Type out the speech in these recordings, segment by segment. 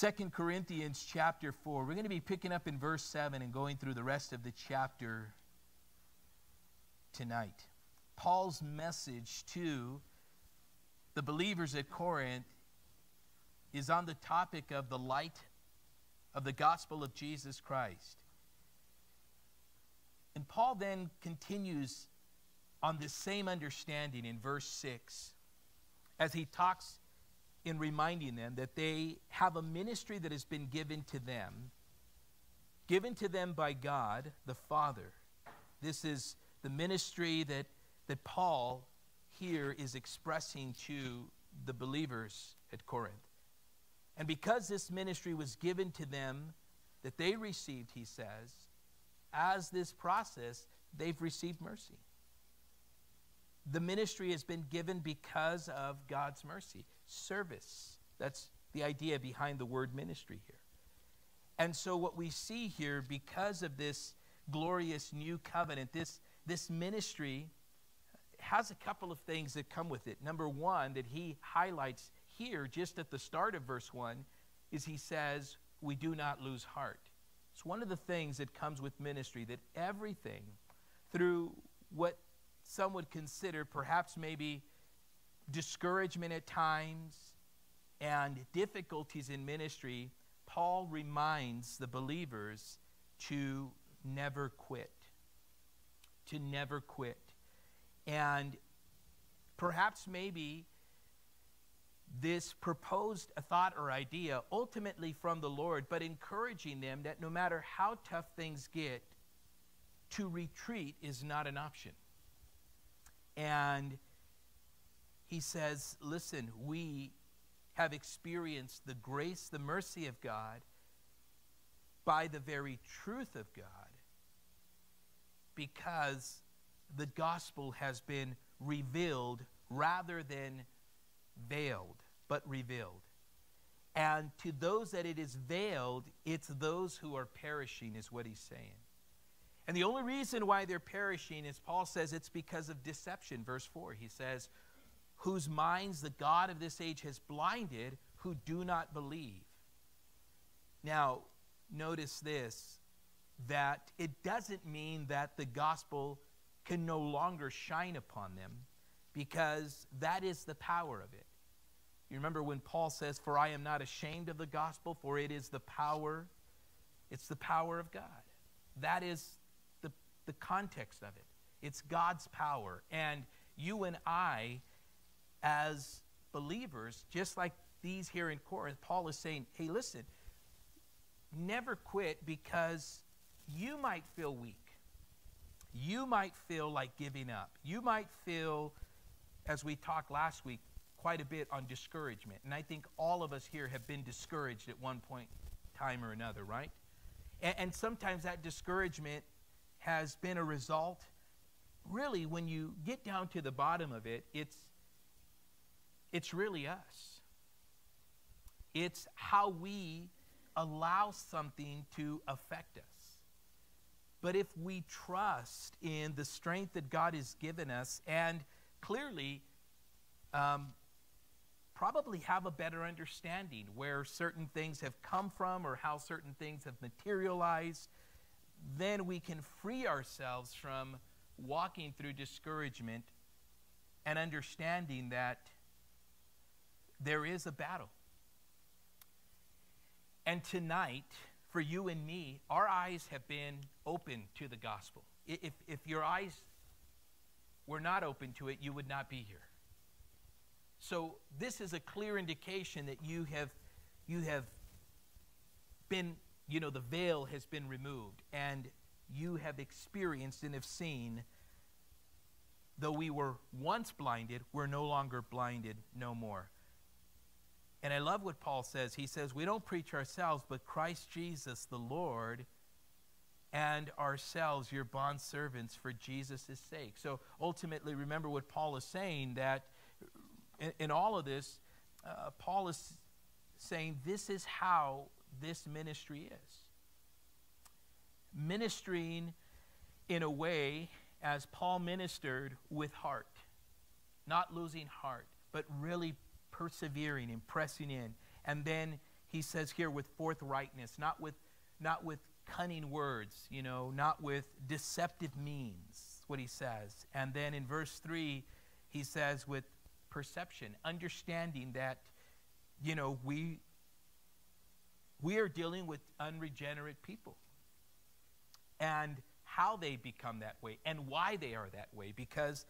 2 Corinthians chapter 4. We're going to be picking up in verse 7 and going through the rest of the chapter tonight. Paul's message to the believers at Corinth is on the topic of the light of the gospel of Jesus Christ. And Paul then continues on this same understanding in verse 6 as he talks in reminding them that they have a ministry that has been given to them, given to them by God the Father. This is the ministry that, that Paul here is expressing to the believers at Corinth. And because this ministry was given to them, that they received, he says, as this process, they've received mercy. The ministry has been given because of God's mercy. Service. That's the idea behind the word ministry here. And so, what we see here, because of this glorious new covenant, this, this ministry has a couple of things that come with it. Number one, that he highlights here, just at the start of verse 1, is he says, We do not lose heart. It's one of the things that comes with ministry that everything, through what some would consider perhaps maybe discouragement at times and difficulties in ministry, Paul reminds the believers to never quit. To never quit. And perhaps maybe this proposed thought or idea ultimately from the Lord, but encouraging them that no matter how tough things get, to retreat is not an option. And he says, Listen, we have experienced the grace, the mercy of God by the very truth of God because the gospel has been revealed rather than veiled, but revealed. And to those that it is veiled, it's those who are perishing, is what he's saying. And the only reason why they're perishing is Paul says it's because of deception. Verse 4, he says, Whose minds the God of this age has blinded, who do not believe. Now, notice this that it doesn't mean that the gospel can no longer shine upon them because that is the power of it. You remember when Paul says, For I am not ashamed of the gospel, for it is the power, it's the power of God. That is the, the context of it. It's God's power. And you and I, as believers, just like these here in Corinth, Paul is saying, Hey, listen, never quit because you might feel weak. You might feel like giving up. You might feel, as we talked last week, quite a bit on discouragement. And I think all of us here have been discouraged at one point, time or another, right? And, and sometimes that discouragement has been a result. Really, when you get down to the bottom of it, it's it's really us. It's how we allow something to affect us. But if we trust in the strength that God has given us and clearly um, probably have a better understanding where certain things have come from or how certain things have materialized, then we can free ourselves from walking through discouragement and understanding that there is a battle. And tonight, for you and me, our eyes have been open to the gospel. If, if your eyes were not open to it, you would not be here. So this is a clear indication that you have, you have been, you know, the veil has been removed and you have experienced and have seen, though we were once blinded, we're no longer blinded no more. And I love what Paul says. He says, We don't preach ourselves, but Christ Jesus the Lord and ourselves your bond servants for Jesus' sake. So ultimately, remember what Paul is saying that in, in all of this, uh, Paul is saying this is how this ministry is. Ministering in a way as Paul ministered with heart, not losing heart, but really persevering and pressing in. And then he says here with forthrightness, not with, not with cunning words, you know, not with deceptive means, what he says. And then in verse 3, he says with perception, understanding that, you know, we, we are dealing with unregenerate people. And how they become that way and why they are that way, because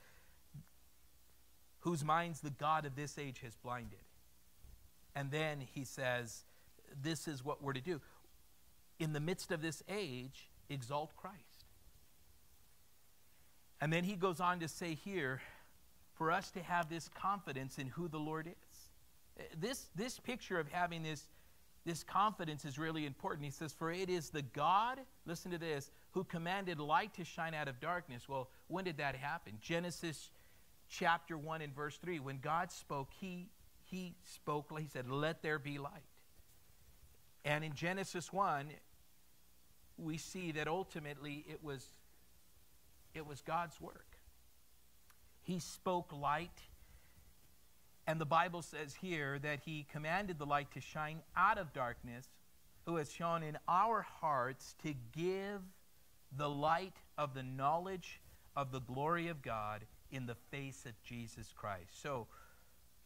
whose minds the God of this age has blinded. And then he says, This is what we're to do. In the midst of this age, exalt Christ. And then he goes on to say here, for us to have this confidence in who the Lord is. Uh, this, this picture of having this, this confidence is really important. He says, For it is the God, listen to this, who commanded light to shine out of darkness. Well, when did that happen? Genesis chapter 1 and verse 3. When God spoke, he, he spoke, he said, Let there be light. And in Genesis 1, we see that ultimately it was, it was God's work. He spoke light. And the Bible says here that he commanded the light to shine out of darkness, who has shone in our hearts to give the light of the knowledge of the glory of God in the face of Jesus Christ. So,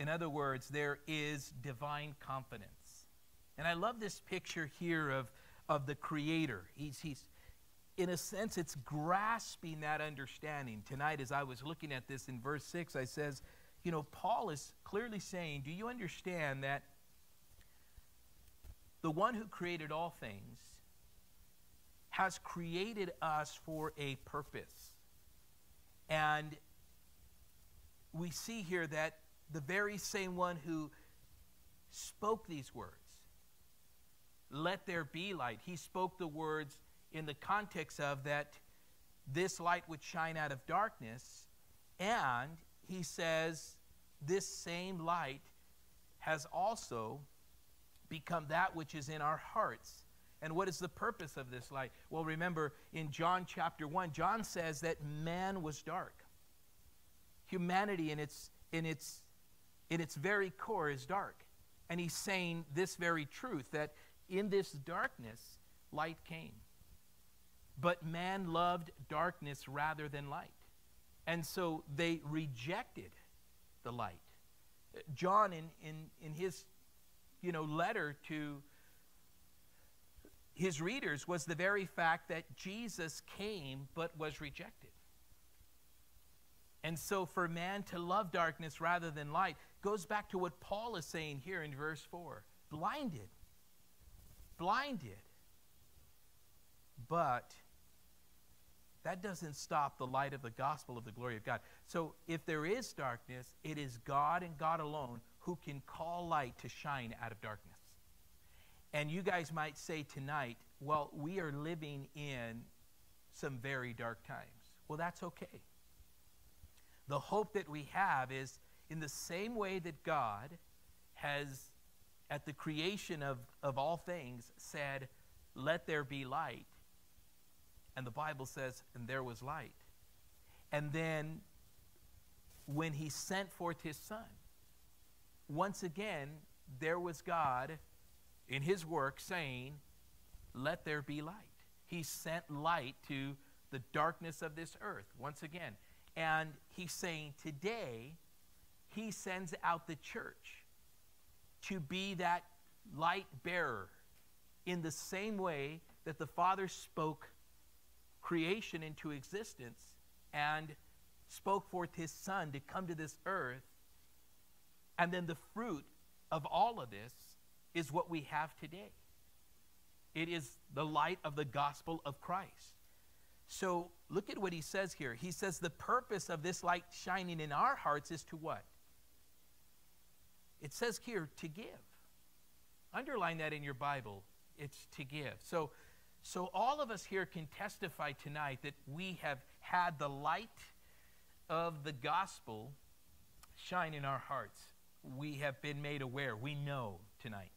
in other words, there is divine confidence. And I love this picture here of, of the Creator. He's, he's, in a sense, it's grasping that understanding. Tonight, as I was looking at this in verse 6, I says, you know, Paul is clearly saying, Do you understand that the one who created all things has created us for a purpose? And we see here that the very same one who spoke these words, let there be light, he spoke the words in the context of that this light would shine out of darkness, and he says this same light has also become that which is in our hearts. And what is the purpose of this light? Well, remember in John chapter 1, John says that man was dark. Humanity in its, in its, in its very core is dark. And he's saying this very truth that in this darkness, light came. But man loved darkness rather than light. And so they rejected the light. John, in, in, in his you know, letter to his readers, was the very fact that Jesus came but was rejected. And so, for man to love darkness rather than light goes back to what Paul is saying here in verse 4 blinded. Blinded. But that doesn't stop the light of the gospel of the glory of God. So, if there is darkness, it is God and God alone who can call light to shine out of darkness. And you guys might say tonight, well, we are living in some very dark times. Well, that's okay. The hope that we have is in the same way that God has, at the creation of, of all things, said, Let there be light. And the Bible says, And there was light. And then when he sent forth his son, once again, there was God in his work saying, Let there be light. He sent light to the darkness of this earth once again. And he's saying today, he sends out the church to be that light bearer in the same way that the Father spoke creation into existence and spoke forth his Son to come to this earth. And then the fruit of all of this is what we have today. It is the light of the gospel of Christ. So look at what he says here. He says the purpose of this light shining in our hearts is to what? It says here to give. Underline that in your Bible. It's to give. So so all of us here can testify tonight that we have had the light of the gospel shine in our hearts. We have been made aware. We know tonight.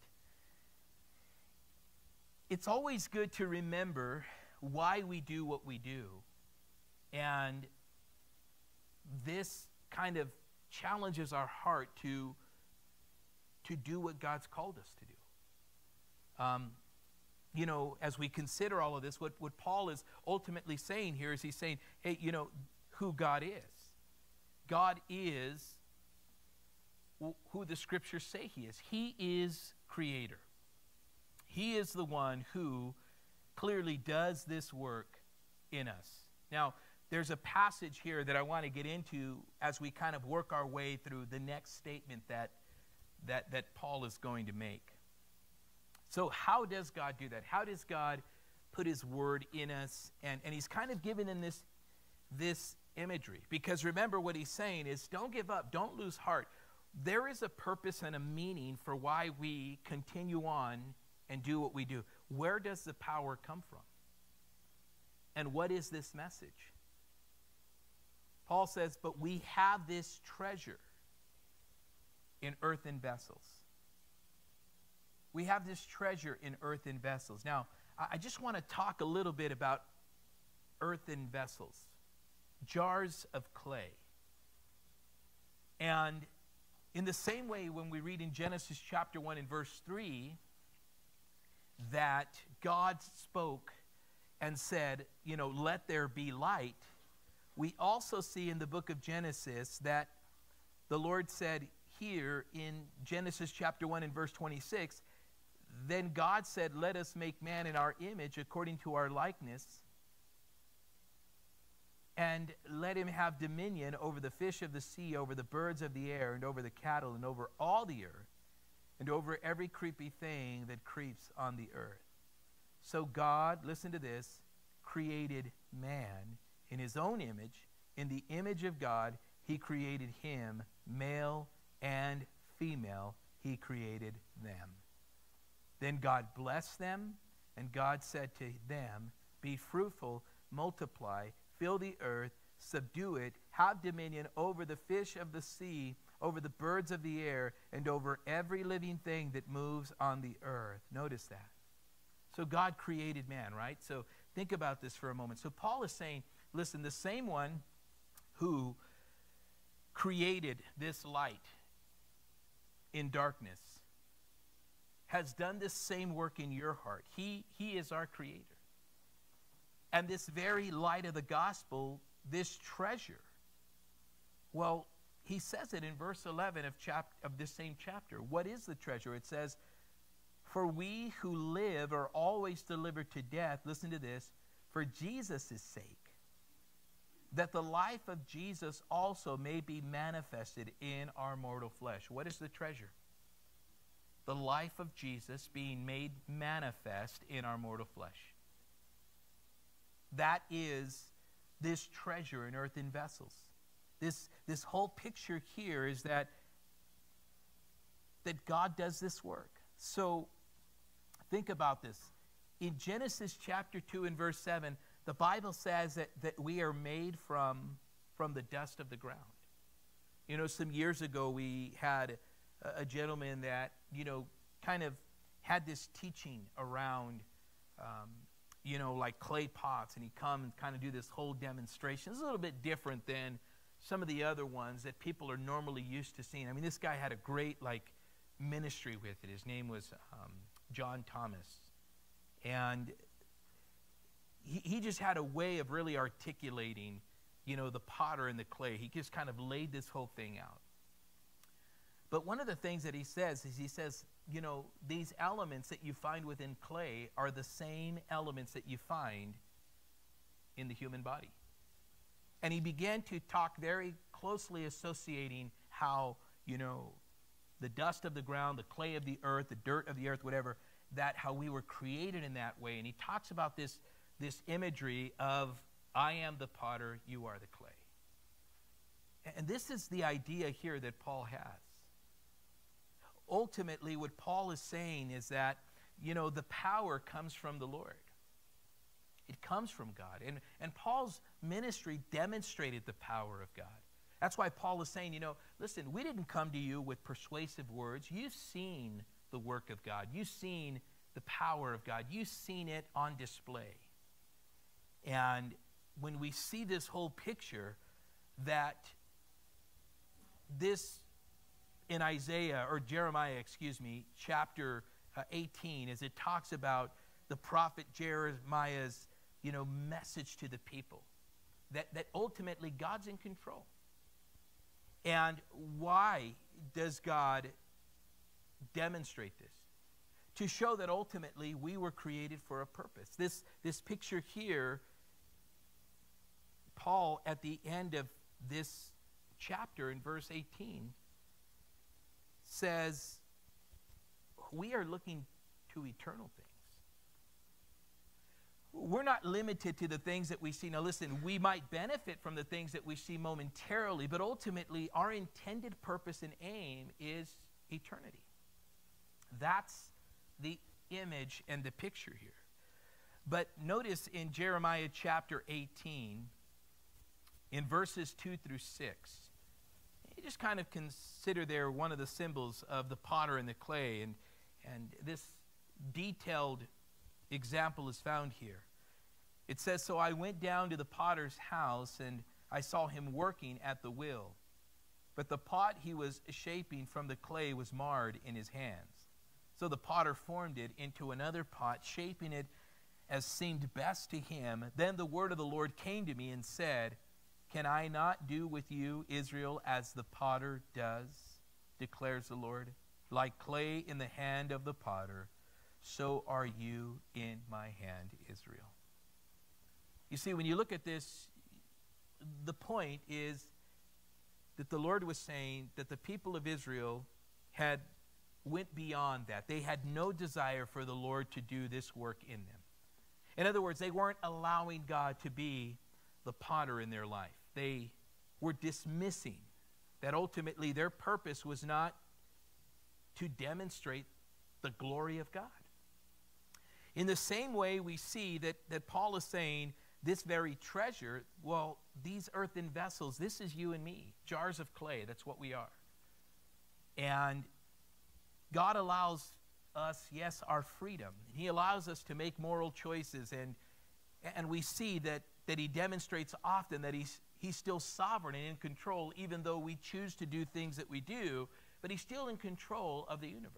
It's always good to remember why we do what we do. And this kind of challenges our heart to, to do what God's called us to do. um, you know, as we consider all of this, what, what Paul is ultimately saying here is he's saying, hey, you know, who God is. God is who the scriptures say he is. He is creator. He is the one who clearly does this work in us. Now, there's a passage here that I want to get into as we kind of work our way through the next statement that, that, that Paul is going to make. So, how does God do that? How does God put his word in us? And, and he's kind of given in this, this imagery. Because remember, what he's saying is don't give up, don't lose heart. There is a purpose and a meaning for why we continue on and do what we do. Where does the power come from? And what is this message? Paul says, But we have this treasure in earthen vessels. We have this treasure in earthen vessels. Now, I just want to talk a little bit about earthen vessels, jars of clay. And in the same way, when we read in Genesis chapter 1 and verse 3 that God spoke and said, you know, let there be light, we also see in the book of Genesis that the Lord said here in Genesis chapter 1 and verse 26, then God said, Let us make man in our image according to our likeness, and let him have dominion over the fish of the sea, over the birds of the air, and over the cattle, and over all the earth, and over every creepy thing that creeps on the earth. So God, listen to this, created man in his own image. In the image of God, he created him, male and female, he created them. Then God blessed them, and God said to them, Be fruitful, multiply, fill the earth, subdue it, have dominion over the fish of the sea, over the birds of the air, and over every living thing that moves on the earth. Notice that. So God created man, right? So think about this for a moment. So Paul is saying, listen, the same one who created this light in darkness has done this same work in your heart. He, he is our creator. And this very light of the gospel, this treasure, well, he says it in verse 11 of, chap- of this same chapter. What is the treasure? It says, for we who live are always delivered to death, listen to this, for Jesus' sake, that the life of Jesus also may be manifested in our mortal flesh. What is the treasure? The life of Jesus being made manifest in our mortal flesh. That is this treasure in earthen vessels. This, this whole picture here is that, that God does this work. So Think about this. In Genesis chapter 2 and verse 7, the Bible says that, that we are made from, from the dust of the ground. You know, some years ago we had a, a gentleman that, you know, kind of had this teaching around, um, you know, like clay pots, and he'd come and kind of do this whole demonstration. It's a little bit different than some of the other ones that people are normally used to seeing. I mean, this guy had a great, like, ministry with it. His name was um, John Thomas. And he, he just had a way of really articulating, you know, the potter and the clay. He just kind of laid this whole thing out. But one of the things that he says is he says, you know, these elements that you find within clay are the same elements that you find in the human body. And he began to talk very closely associating how, you know, the dust of the ground, the clay of the earth, the dirt of the earth, whatever, that how we were created in that way. And he talks about this, this imagery of I am the potter, you are the clay. And this is the idea here that Paul has. Ultimately, what Paul is saying is that, you know, the power comes from the Lord. It comes from God. And, and Paul's ministry demonstrated the power of God. That's why Paul is saying, you know, listen, we didn't come to you with persuasive words. You've seen the work of God, you've seen the power of God, you've seen it on display. And when we see this whole picture, that this in Isaiah, or Jeremiah, excuse me, chapter uh, 18 as it talks about the prophet Jeremiah's, you know, message to the people that, that ultimately God's in control. And why does God demonstrate this? To show that ultimately we were created for a purpose. This, this picture here, Paul, at the end of this chapter in verse 18, says, We are looking to eternal things we're not limited to the things that we see. Now, listen, we might benefit from the things that we see momentarily, but ultimately, our intended purpose and aim is eternity. That's the image and the picture here. But notice in Jeremiah chapter 18, in verses 2 through 6, you just kind of consider there one of the symbols of the potter and the clay, and, and this detailed example is found here. It says, So I went down to the potter's house, and I saw him working at the wheel. But the pot he was shaping from the clay was marred in his hands. So the potter formed it into another pot, shaping it as seemed best to him. Then the word of the Lord came to me and said, Can I not do with you, Israel, as the potter does? declares the Lord. Like clay in the hand of the potter, so are you in my hand, Israel. You see, when you look at this, the point is that the Lord was saying that the people of Israel had went beyond that. They had no desire for the Lord to do this work in them. In other words, they weren't allowing God to be the potter in their life. They were dismissing that ultimately their purpose was not to demonstrate the glory of God. In the same way, we see that, that Paul is saying this very treasure, well, these earthen vessels, this is you and me, jars of clay. That's what we are. And God allows us, yes, our freedom. He allows us to make moral choices, and, and we see that, that He demonstrates often that he's, he's still sovereign and in control, even though we choose to do things that we do, but He's still in control of the universe.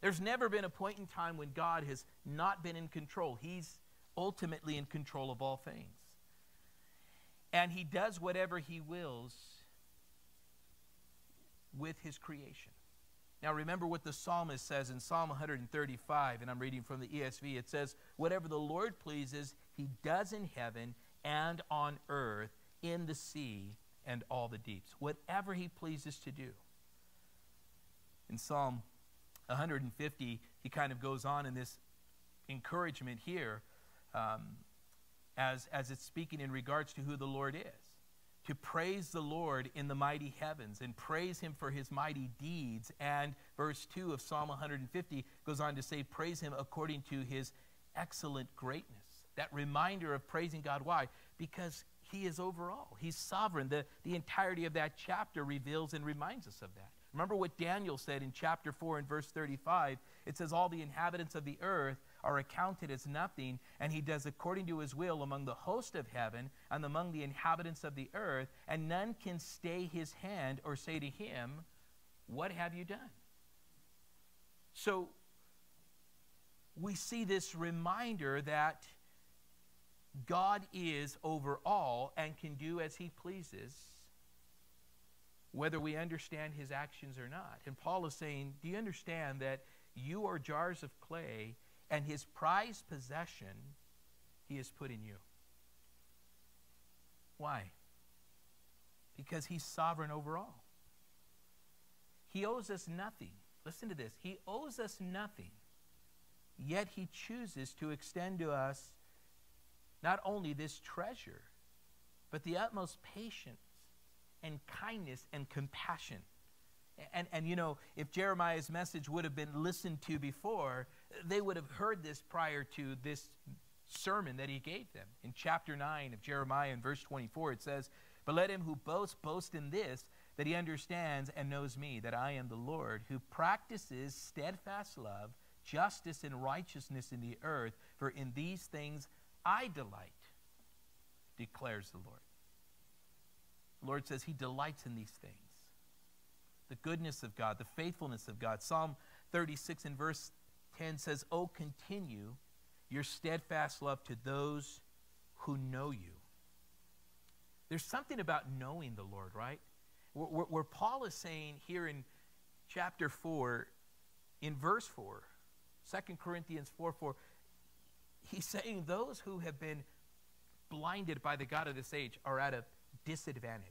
There's never been a point in time when God has not been in control. He's ultimately in control of all things. And he does whatever he wills with his creation. Now, remember what the psalmist says in Psalm 135, and I'm reading from the ESV. It says, Whatever the Lord pleases, he does in heaven and on earth, in the sea and all the deeps. Whatever he pleases to do. In Psalm 150, he kind of goes on in this encouragement here um, as, as it's speaking in regards to who the Lord is. To praise the Lord in the mighty heavens and praise him for his mighty deeds. And verse 2 of Psalm 150 goes on to say, Praise him according to his excellent greatness. That reminder of praising God. Why? Because he is over all, he's sovereign. The, the entirety of that chapter reveals and reminds us of that. Remember what Daniel said in chapter 4 and verse 35? It says, All the inhabitants of the earth are accounted as nothing, and he does according to his will among the host of heaven and among the inhabitants of the earth, and none can stay his hand or say to him, What have you done? So we see this reminder that God is over all and can do as he pleases, whether we understand his actions or not. And Paul is saying, Do you understand that you are jars of clay and his prized possession he has put in you. Why? Because he's sovereign over all. He owes us nothing. Listen to this. He owes us nothing, yet he chooses to extend to us not only this treasure, but the utmost patience and kindness and compassion. And, and you know, if Jeremiah's message would have been listened to before, they would have heard this prior to this sermon that he gave them. In chapter 9 of Jeremiah, in verse 24, it says, But let him who boasts boast in this, that he understands and knows me, that I am the Lord, who practices steadfast love, justice, and righteousness in the earth, for in these things I delight, declares the Lord. The Lord says he delights in these things the goodness of God, the faithfulness of God. Psalm 36 and verse 10 says, Oh, continue your steadfast love to those who know you. There's something about knowing the Lord, right? Where, where, Paul is saying here in chapter 4, in verse 4, 2 Corinthians 4 4, he's saying those who have been blinded by the God of this age are at a disadvantage.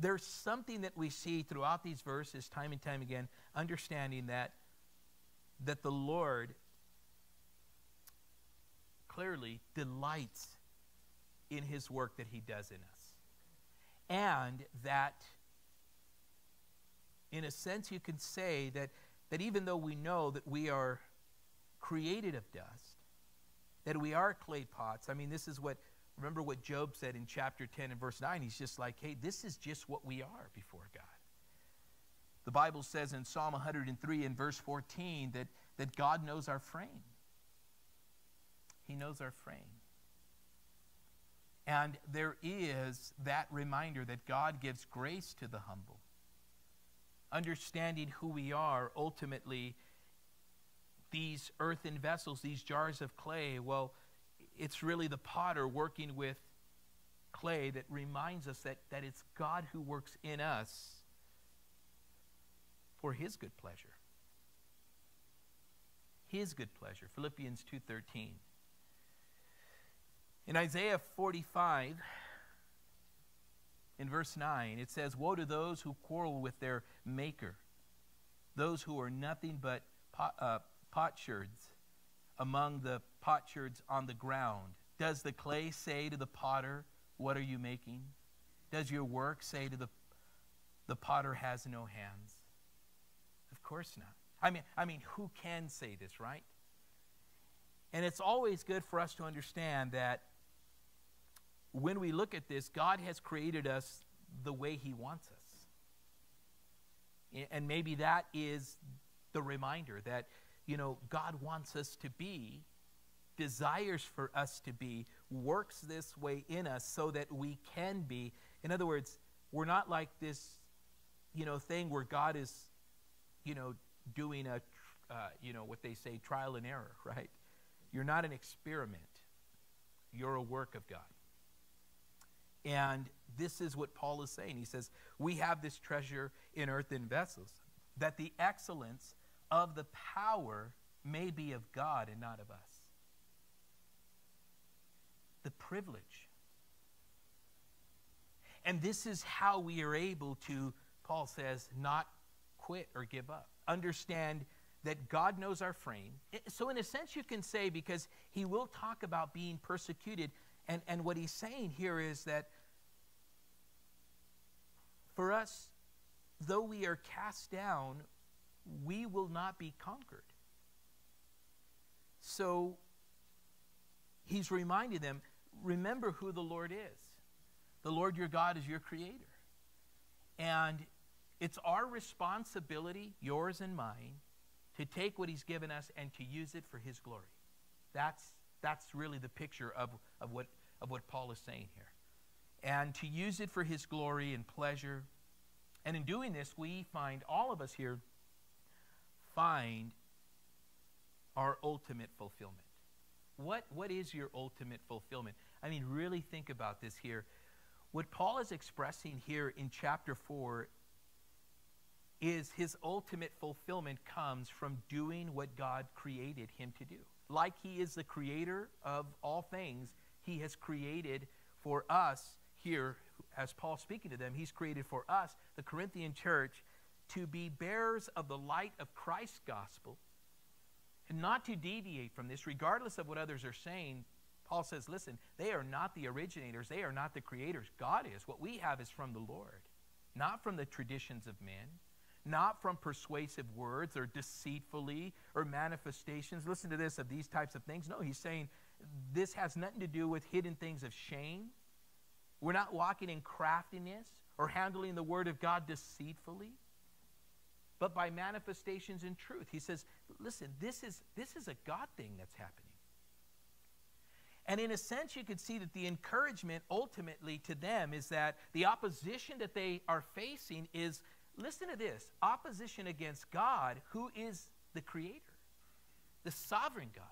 There's something that we see throughout these verses, time and time again, understanding that, that the Lord clearly delights in his work that he does in us. And that, in a sense, you can say that, that even though we know that we are created of dust, that we are clay pots, I mean, this is what, remember what Job said in chapter 10 and verse 9. He's just like, hey, this is just what we are before God. The Bible says in Psalm 103 and verse 14 that, that God knows our frame. He knows our frame. And there is that reminder that God gives grace to the humble. Understanding who we are, ultimately, these earthen vessels, these jars of clay, well, it's really the potter working with clay that reminds us that, that it's God who works in us for his good pleasure. His good pleasure. Philippians 2:13. In Isaiah 45, in verse 9, it says, Woe to those who quarrel with their maker, those who are nothing but pot, uh, potsherds among the potsherds on the ground. Does the clay say to the potter, What are you making? Does your work say to the, the potter has no hands? Of course not. I mean, I mean, who can say this, right? And it's always good for us to understand that when we look at this, God has created us the way He wants us. And maybe that is the reminder that, you know, God wants us to be, desires for us to be, works this way in us so that we can be. In other words, we're not like this, you know, thing where God is, you know, doing a, uh, you know, what they say, trial and error, right? You're not an experiment. You're a work of God. And this is what Paul is saying. He says, We have this treasure in earthen vessels, that the excellence of the power may be of God and not of us. The privilege. And this is how we are able to, Paul says, not quit or give up. Understand that God knows our frame. So, in a sense, you can say, because he will talk about being persecuted and, and what he's saying here is that for us, though we are cast down, we will not be conquered. So he's reminding them remember who the Lord is. The Lord your God is your creator. And it's our responsibility, yours and mine, to take what he's given us and to use it for his glory. That's, that's really the picture of, of what of what Paul is saying here. And to use it for his glory and pleasure. And in doing this, we find, all of us here, find our ultimate fulfillment. What, what is your ultimate fulfillment? I mean, really think about this here. What Paul is expressing here in chapter 4 is his ultimate fulfillment comes from doing what God created him to do. Like he is the creator of all things, he has created for us here, as Paul speaking to them, He's created for us, the Corinthian church, to be bearers of the light of Christ's gospel and not to deviate from this, regardless of what others are saying. Paul says, listen, they are not the originators, they are not the creators. God is. What we have is from the Lord, not from the traditions of men, not from persuasive words or deceitfully or manifestations. Listen to this of these types of things. No, he's saying this has nothing to do with hidden things of shame. We're not walking in craftiness or handling the word of God deceitfully, but by manifestations in truth. He says, listen, this is, this is a God thing that's happening. And in a sense, you could see that the encouragement ultimately to them is that the opposition that they are facing is listen to this opposition against God, who is the creator, the sovereign God.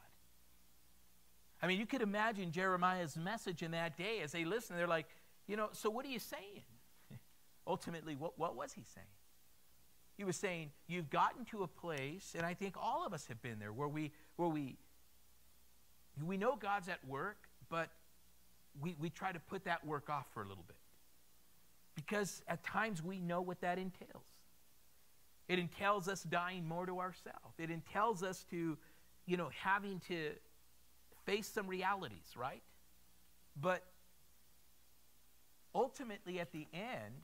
I mean, you could imagine Jeremiah's message in that day as they listen. They're like, you know, so what are you saying? Ultimately, what, what was he saying? He was saying, you've gotten to a place, and I think all of us have been there, where we, where we, we know God's at work, but we, we try to put that work off for a little bit. Because at times we know what that entails. It entails us dying more to ourselves. It entails us to, you know, having to face some realities, right? But ultimately, at the end,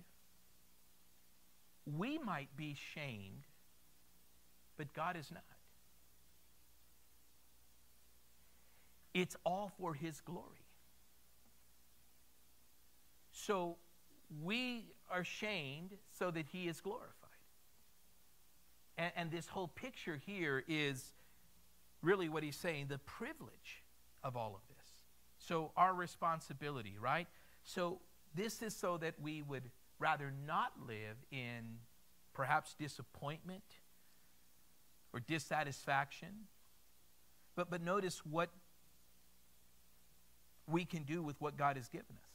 we might be shamed, but God is not. It's all for His glory. So we are shamed so that He is glorified. And, and this whole picture here is really what He's saying the privilege of all of this. So, our responsibility, right? So, this is so that we would rather not live in perhaps disappointment or dissatisfaction. But, but notice what we can do with what God has given us.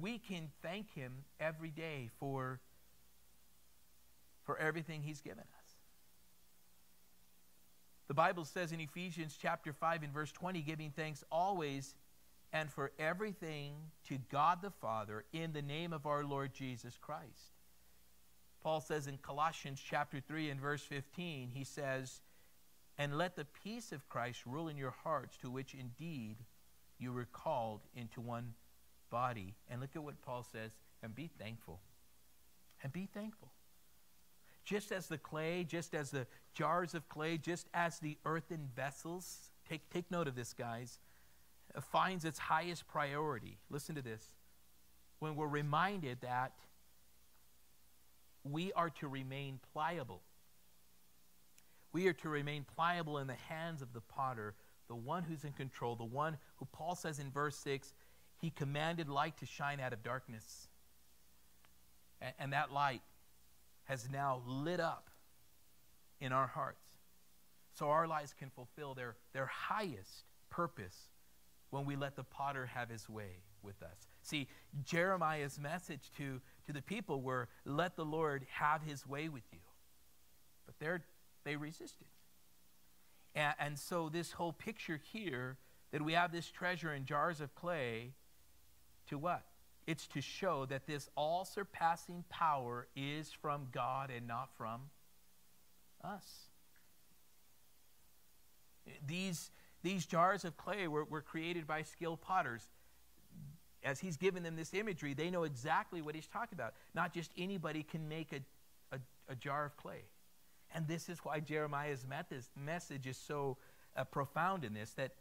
We can thank Him every day for, for everything He's given us. The Bible says in Ephesians chapter 5 and verse 20, giving thanks always and for everything to God the Father in the name of our Lord Jesus Christ. Paul says in Colossians chapter 3 and verse 15, he says, And let the peace of Christ rule in your hearts, to which indeed you were called into one body. And look at what Paul says, and be thankful. And be thankful just as the clay, just as the jars of clay, just as the earthen vessels, take, take note of this, guys, finds its highest priority. Listen to this. When we're reminded that we are to remain pliable, we are to remain pliable in the hands of the potter, the one who's in control, the one who Paul says in verse 6 he commanded light to shine out of darkness. And, and that light has now lit up in our hearts. So our lives can fulfill their, their highest purpose when we let the potter have his way with us. See, Jeremiah's message to, to the people were, let the Lord have his way with you. But they resisted. And, and so this whole picture here, that we have this treasure in jars of clay, to what? It's to show that this all surpassing power is from God and not from us. These, these jars of clay were, were created by skilled potters. As he's given them this imagery, they know exactly what he's talking about. Not just anybody can make a, a, a jar of clay. And this is why Jeremiah's message is so uh, profound in this that,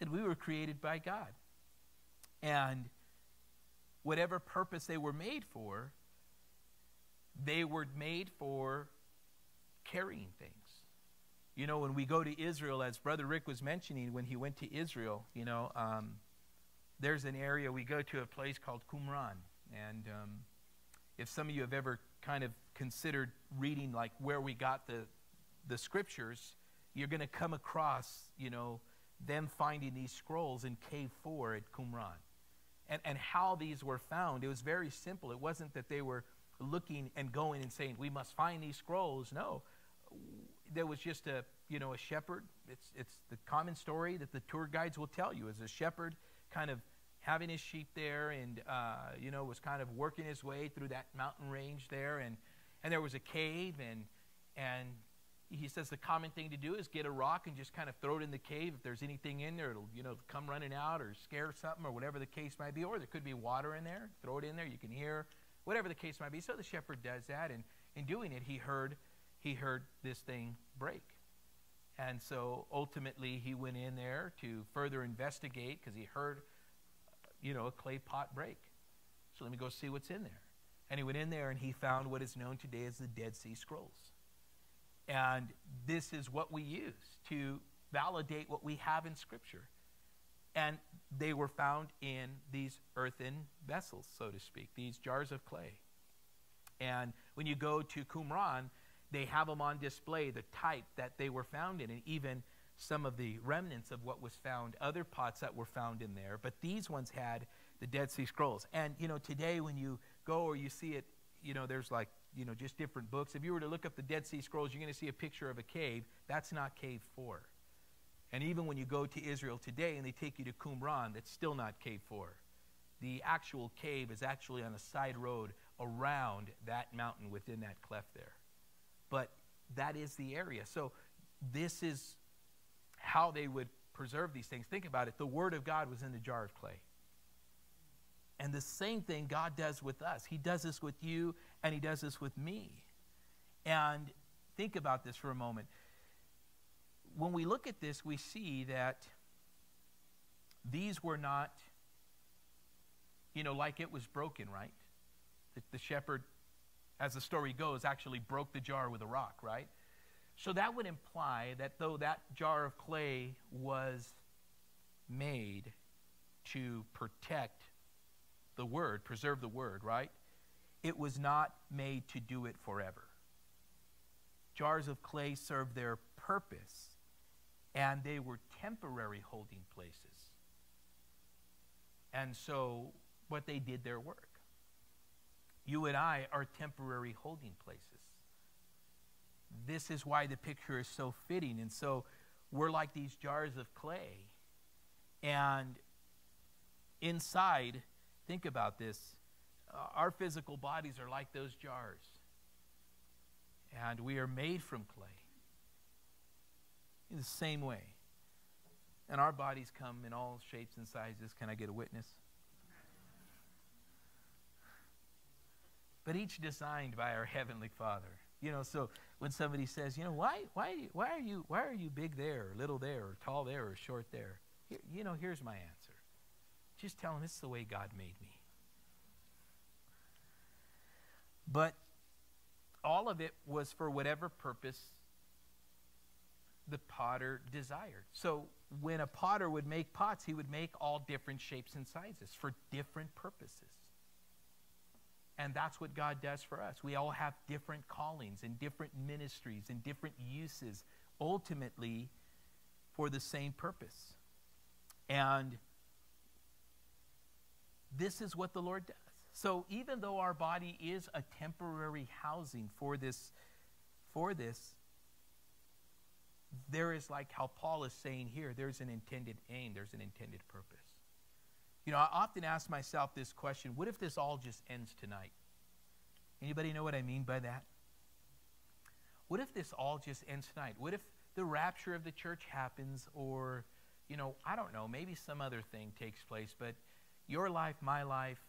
that we were created by God. And whatever purpose they were made for, they were made for carrying things. You know, when we go to Israel, as Brother Rick was mentioning, when he went to Israel, you know, um, there's an area, we go to a place called Qumran. And um, if some of you have ever kind of considered reading, like, where we got the, the scriptures, you're going to come across, you know, them finding these scrolls in Cave 4 at Qumran and, and how these were found. It was very simple. It wasn't that they were looking and going and saying, we must find these scrolls. No. There was just a, you know, a shepherd. It's, it's the common story that the tour guides will tell you is a shepherd kind of having his sheep there and, uh, you know, was kind of working his way through that mountain range there. And, and there was a cave and, and he says the common thing to do is get a rock and just kind of throw it in the cave. If there's anything in there, it'll you know come running out or scare something or whatever the case might be. Or there could be water in there. Throw it in there. You can hear whatever the case might be. So the shepherd does that, and in doing it, he heard he heard this thing break, and so ultimately he went in there to further investigate because he heard you know a clay pot break. So let me go see what's in there. And he went in there and he found what is known today as the Dead Sea Scrolls. And this is what we use to validate what we have in Scripture. And they were found in these earthen vessels, so to speak, these jars of clay. And when you go to Qumran, they have them on display, the type that they were found in, and even some of the remnants of what was found, other pots that were found in there. But these ones had the Dead Sea Scrolls. And, you know, today when you go or you see it, you know, there's like, you know, just different books. If you were to look up the Dead Sea Scrolls, you're going to see a picture of a cave. That's not cave four. And even when you go to Israel today and they take you to Qumran, that's still not cave four. The actual cave is actually on a side road around that mountain within that cleft there. But that is the area. So this is how they would preserve these things. Think about it. The Word of God was in the jar of clay. And the same thing God does with us. He does this with you, and He does this with me. And think about this for a moment. When we look at this, we see that these were not, you know, like it was broken, right? The, the shepherd, as the story goes, actually broke the jar with a rock, right? So that would imply that though that jar of clay was made to protect the word, preserve the word, right? It was not made to do it forever. Jars of clay served their purpose, and they were temporary holding places. And so, but they did their work. You and I are temporary holding places. This is why the picture is so fitting. And so we're like these jars of clay. And inside, think about this uh, our physical bodies are like those jars. And we are made from clay in the same way. And our bodies come in all shapes and sizes. Can I get a witness? But each designed by our Heavenly Father. You know, so when somebody says, you know, why, why, why, are you, why are you big there, or little there, or tall there, or short there? Here, you know, here's my answer. Just tell them it's the way God made me. But all of it was for whatever purpose the potter desired. So when a potter would make pots, he would make all different shapes and sizes for different purposes. And that's what God does for us. We all have different callings and different ministries and different uses, ultimately for the same purpose. And this is what the Lord does. So even though our body is a temporary housing for this, for this, there is like how Paul is saying here, there's an intended aim, there's an intended purpose. You know, I often ask myself this question what if this all just ends tonight? Anybody know what I mean by that? What if this all just ends tonight? What if the rapture of the church happens, or, you know, I don't know, maybe some other thing takes place, but your life, my life,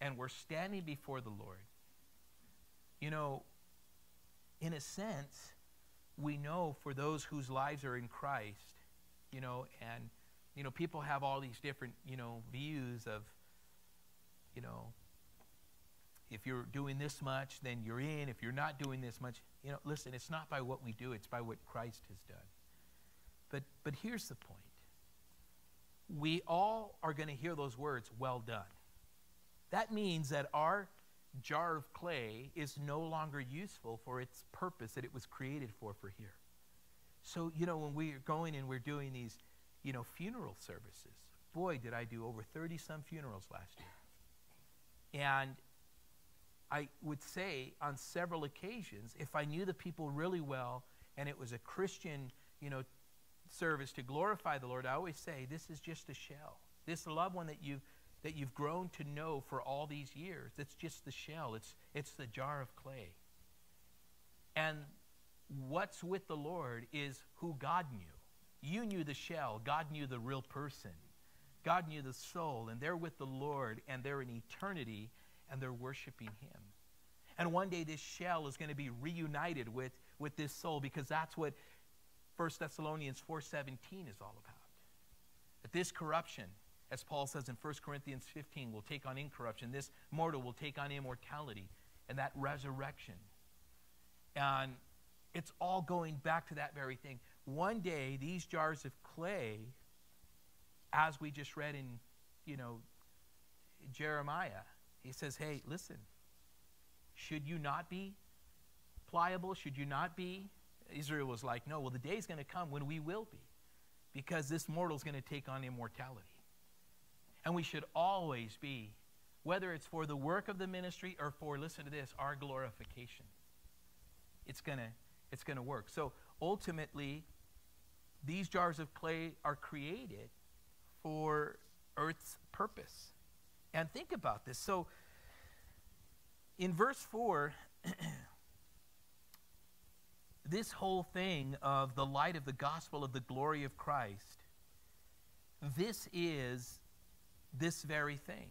and we're standing before the Lord. You know, in a sense, we know for those whose lives are in Christ, you know, and you know, people have all these different, you know, views of, you know, if you're doing this much, then you're in. If you're not doing this much, you know, listen, it's not by what we do, it's by what Christ has done. But but here's the point. We all are going to hear those words, well done. That means that our jar of clay is no longer useful for its purpose that it was created for for here. So, you know, when we're going and we're doing these you know, funeral services. Boy, did I do over 30 some funerals last year. And I would say on several occasions, if I knew the people really well and it was a Christian, you know, service to glorify the Lord, I always say, this is just a shell. This loved one that you've that you've grown to know for all these years, it's just the shell. It's it's the jar of clay. And what's with the Lord is who God knew. You knew the shell, God knew the real person. God knew the soul, and they're with the Lord, and they're in eternity, and they're worshiping Him. And one day this shell is going to be reunited with, with this soul because that's what 1 Thessalonians 4.17 is all about. That this corruption, as Paul says in 1 Corinthians 15, will take on incorruption. This mortal will take on immortality and that resurrection. And it's all going back to that very thing one day these jars of clay, as we just read in, you know, Jeremiah, he says, hey, listen, should you not be pliable? Should you not be? Israel was like, no, well, the day is going to come when we will be because this mortal is going to take on immortality. And we should always be, whether it's for the work of the ministry or for, listen to this, our glorification. It's going to it's going to work. So ultimately, these jars of clay are created for earth's purpose. And think about this. So in verse 4, this whole thing of the light of the gospel of the glory of Christ, this is this very thing.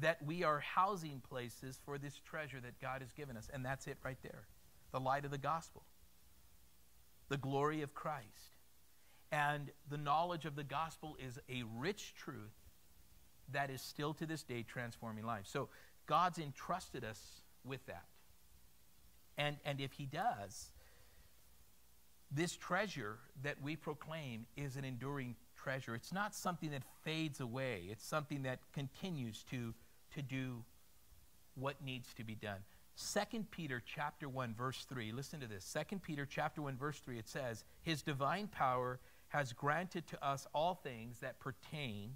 That we are housing places for this treasure that God has given us. And that's it right there the light of the gospel, the glory of Christ. And the knowledge of the gospel is a rich truth that is still to this day transforming lives. So God's entrusted us with that. And, and if He does, this treasure that we proclaim is an enduring treasure. It's not something that fades away, it's something that continues to, to do what needs to be done. 2 Peter chapter 1 verse 3 listen to this 2 Peter chapter 1 verse 3 it says his divine power has granted to us all things that pertain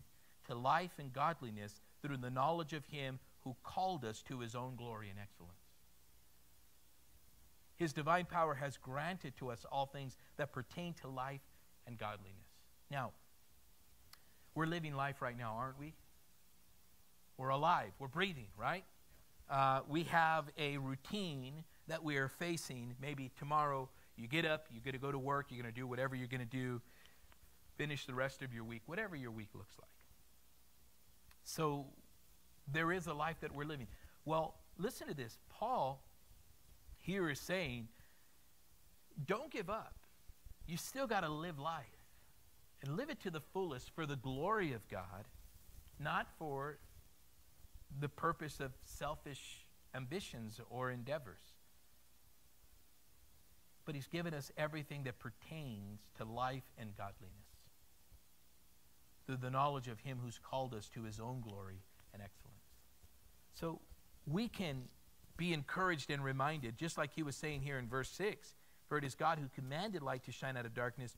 to life and godliness through the knowledge of him who called us to his own glory and excellence his divine power has granted to us all things that pertain to life and godliness. Now, we're living life right now, aren't we? We're alive. We're breathing, right? Uh, we have a routine that we are facing. Maybe tomorrow you get up, you're going to go to work, you're going to do whatever you're going to do, finish the rest of your week, whatever your week looks like. So there is a life that we're living. Well, listen to this. Paul here is saying, don't give up. You still got to live life and live it to the fullest for the glory of God, not for the purpose of selfish ambitions or endeavors. But He's given us everything that pertains to life and godliness through the knowledge of Him who's called us to His own glory and excellence. So we can be encouraged and reminded, just like he was saying here in verse 6 For it is God who commanded light to shine out of darkness,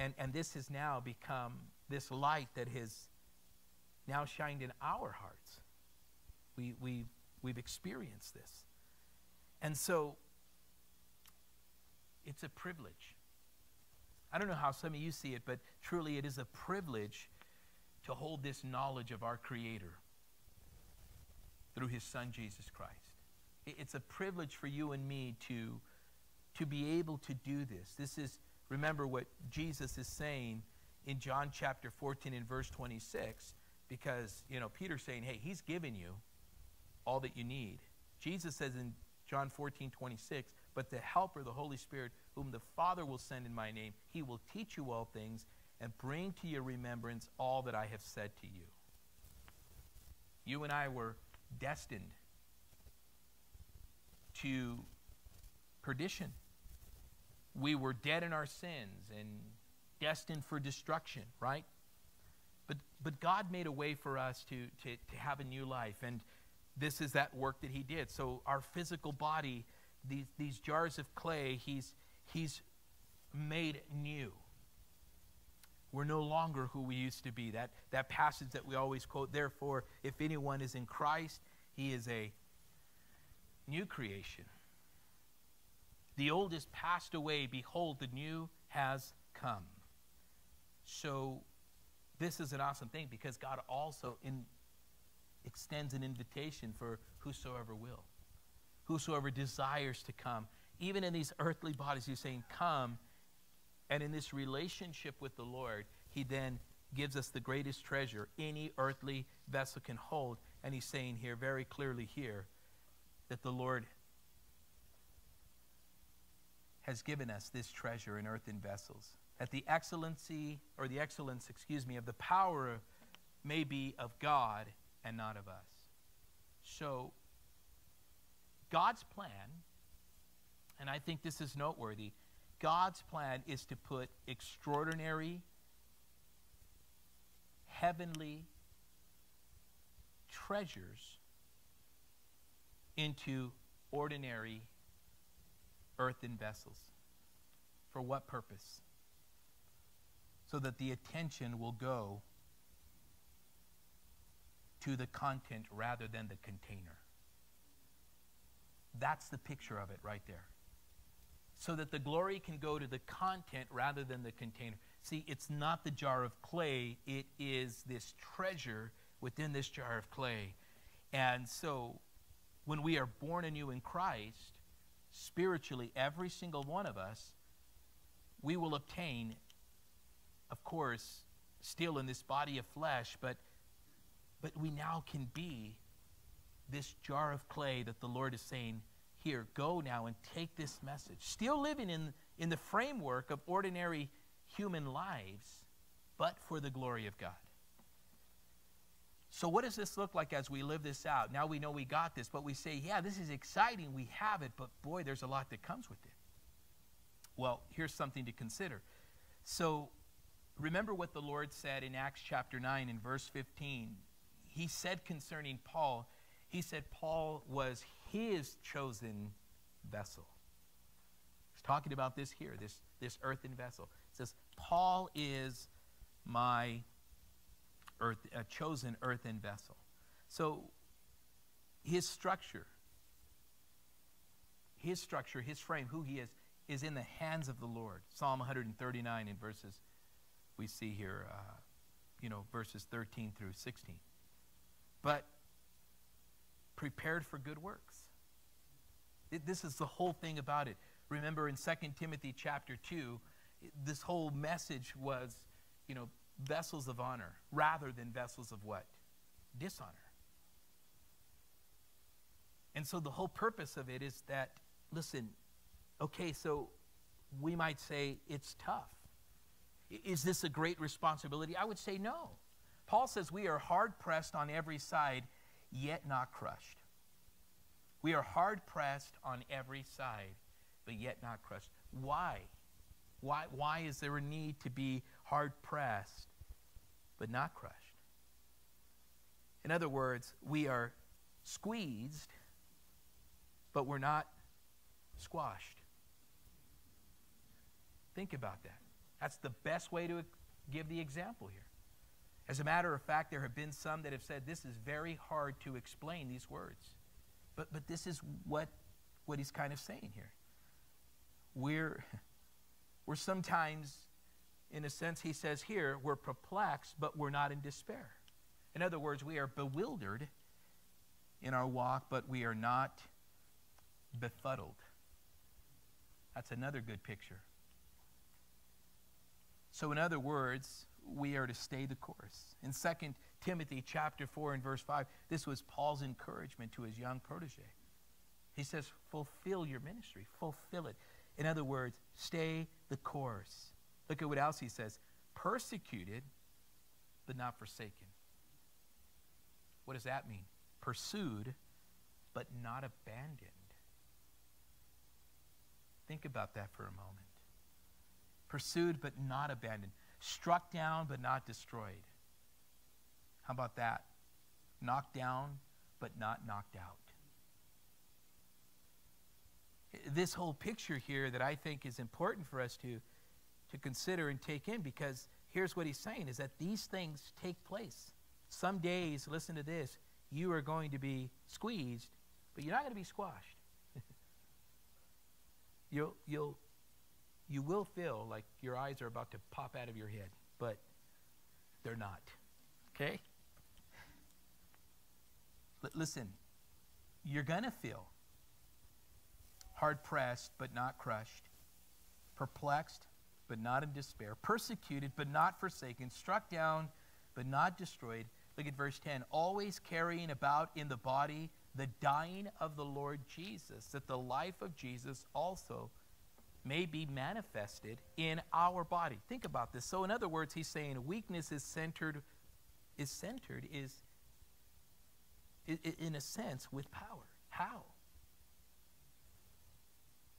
and, and this has now become this light that has now shined in our hearts. We, we, we've experienced this. And so, it's a privilege. I don't know how some of you see it, but truly it is a privilege to hold this knowledge of our Creator through His Son, Jesus Christ. It's a privilege for you and me to, to be able to do this. This is, remember what Jesus is saying in John chapter 14 and verse 26, because, you know, Peter's saying, hey, he's given you all that you need. Jesus says in John 14, 26, but the Helper, the Holy Spirit, whom the Father will send in my name, he will teach you all things and bring to your remembrance all that I have said to you. You and I were destined to perdition. We were dead in our sins and destined for destruction, right? But, but God made a way for us to, to, to have a new life. And this is that work that He did. So, our physical body, these, these jars of clay, He's, he's made new. We're no longer who we used to be. That, that passage that we always quote, therefore, if anyone is in Christ, he is a new creation. The old is passed away. Behold, the new has come. So, this is an awesome thing because God also in, extends an invitation for whosoever will, whosoever desires to come. Even in these earthly bodies, He's saying, Come. And in this relationship with the Lord, He then gives us the greatest treasure any earthly vessel can hold. And He's saying here, very clearly here, that the Lord has given us this treasure in earthen vessels. That the excellency, or the excellence, excuse me, of the power may be of God and not of us. So, God's plan, and I think this is noteworthy, God's plan is to put extraordinary, heavenly treasures into ordinary earthen vessels. For what purpose? So that the attention will go to the content rather than the container. That's the picture of it right there. So that the glory can go to the content rather than the container. See, it's not the jar of clay, it is this treasure within this jar of clay. And so, when we are born anew in Christ, spiritually, every single one of us, we will obtain, of course, still in this body of flesh, but, but we now can be this jar of clay that the Lord is saying, Here, go now and take this message. Still living in, in the framework of ordinary human lives, but for the glory of God. So, what does this look like as we live this out? Now we know we got this, but we say, yeah, this is exciting, we have it, but boy, there's a lot that comes with it. Well, here's something to consider. So, remember what the Lord said in Acts chapter 9 and verse 15. He said concerning Paul, he said Paul was his chosen vessel. He's talking about this here, this, this earthen vessel. He says, Paul is my earth, a chosen earthen vessel. So his structure, his structure, his frame, who he is, is in the hands of the Lord. Psalm 139 in verses we see here, uh, you know, verses 13 through 16. But prepared for good works. This is the whole thing about it. Remember in 2 Timothy chapter 2, this whole message was, you know, vessels of honor rather than vessels of what? Dishonor. And so the whole purpose of it is that, listen, okay, so we might say it's tough. Is this a great responsibility? I would say no. Paul says we are hard pressed on every side, yet not crushed. We are hard pressed on every side, but yet not crushed. Why? Why, why is there a need to be hard pressed, but not crushed? In other words, we are squeezed, but we're not squashed. Think about that. That's the best way to give the example here. As a matter of fact, there have been some that have said this is very hard to explain these words. But, but this is what, what he's kind of saying here. We're, we're sometimes, in a sense, he says here, we're perplexed, but we're not in despair. In other words, we are bewildered in our walk, but we are not befuddled. That's another good picture. So, in other words, we are to stay the course. In 2 Timothy chapter 4 and verse 5, this was Paul's encouragement to his young protege. He says, fulfill your ministry, fulfill it. In other words, stay the course. Look at what else he says persecuted, but not forsaken. What does that mean? Pursued, but not abandoned. Think about that for a moment. Pursued, but not abandoned. Struck down, but not destroyed. How about that? Knocked down, but not knocked out this whole picture here that I think is important for us to, to consider and take in because here's what he's saying is that these things take place. Some days, listen to this, you are going to be squeezed, but you're not going to be squashed. you'll, you'll, you will feel like your eyes are about to pop out of your head, but they're not. Okay? L- listen, you're going to feel hard pressed, but not crushed, perplexed, but not in despair, persecuted, but not forsaken, struck down, but not destroyed. Look at verse 10 always carrying about in the body the dying of the Lord Jesus, that the life of Jesus also may be manifested in our body. Think about this. So, in other words, he's saying weakness is centered, is centered, is in a sense with power. How?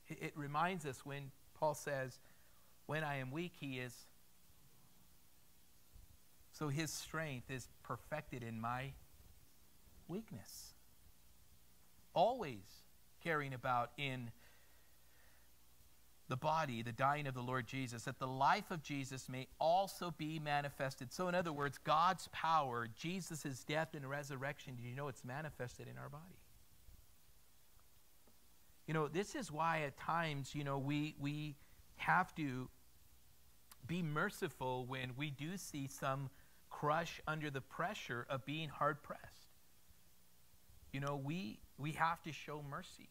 It reminds us when Paul says, When I am weak, he is. So his strength is perfected in my weakness. Always caring about in the body, the dying of the Lord Jesus, that the life of Jesus may also be manifested. So, in other words, God's power, Jesus' death and resurrection, do you know it's manifested in our body? You know, this is why at times, you know, we, we have to be merciful when we do see some crush under the pressure of being hard pressed. You know, we, we have to show mercy.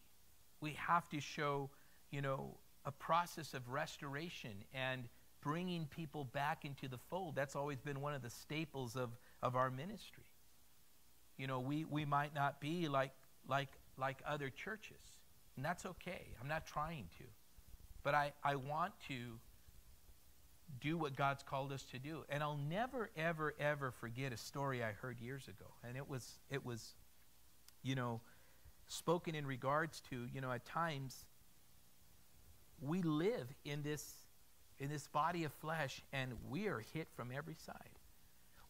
We have to show, you know, a process of restoration and bringing people back into the fold. That's always been one of the staples of, of our ministry. You know, we, we might not be like, like, like other churches, and that's okay. I'm not trying to. But I, I want to do what God's called us to do. And I'll never, ever, ever forget a story I heard years ago. And it was, it was you know, spoken in regards to, you know, at times we live in this in this body of flesh and we are hit from every side.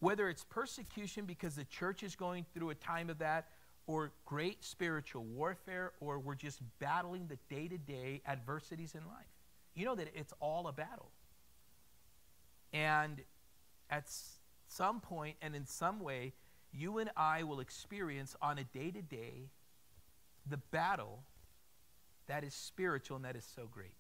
Whether it's persecution because the church is going through a time of that or great spiritual warfare or we're just battling the day-to-day adversities in life. You know that it's all a battle. And at some point and in some way you and I will experience on a day to day the battle that is spiritual and that is so great.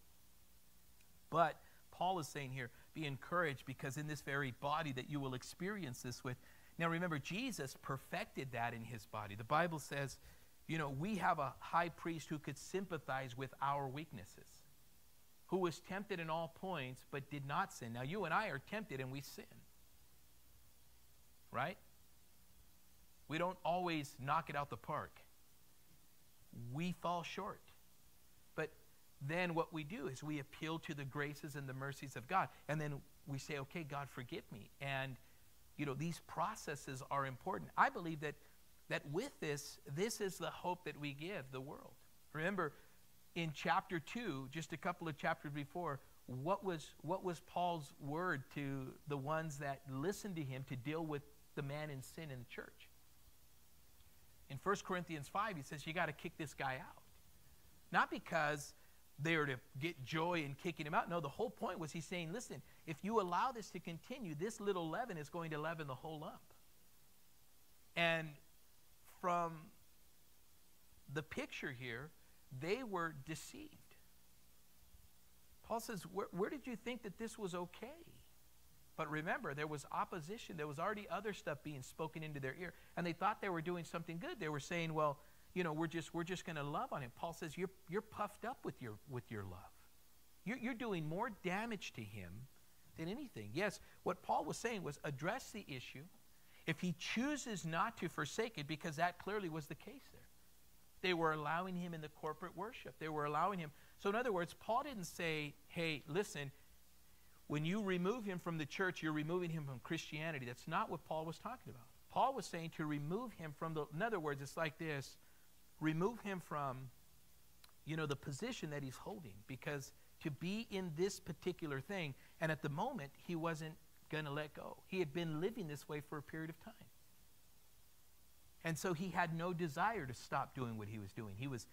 But Paul is saying here, be encouraged because in this very body that you will experience this with. Now remember, Jesus perfected that in his body. The Bible says, you know, we have a high priest who could sympathize with our weaknesses, who was tempted in all points but did not sin. Now you and I are tempted and we sin. Right? We don't always knock it out the park. We fall short. Then what we do is we appeal to the graces and the mercies of God. And then we say, okay, God, forgive me. And, you know, these processes are important. I believe that, that with this, this is the hope that we give the world. Remember, in chapter 2, just a couple of chapters before, what was, what was Paul's word to the ones that listened to him to deal with the man in sin in the church? in 1 Corinthians 5, he says, you got to kick this guy out. Not because they are to get joy in kicking him out. No, the whole point was he's saying, listen, if you allow this to continue, this little leaven is going to leaven the whole lump. And from the picture here, they were deceived. Paul says, where, where did you think that this was okay? But remember, there was opposition. There was already other stuff being spoken into their ear. And they thought they were doing something good. They were saying, well, you know, we're just, we're just going to love on him. Paul says, you're, you're puffed up with your, with your love. You're, you're doing more damage to him than anything. Yes, what Paul was saying was address the issue. If he chooses not to forsake it, because that clearly was the case there. They were allowing him in the corporate worship. They were allowing him. So, in other words, Paul didn't say, hey, listen, when you remove him from the church, you're removing him from Christianity. That's not what Paul was talking about. Paul was saying to remove him from the, in other words, it's like this remove him from, you know, the position that he's holding. Because to be in this particular thing, and at the moment, he wasn't going to let go. He had been living this way for a period of time. And so he had no desire to stop doing what he was doing. He was,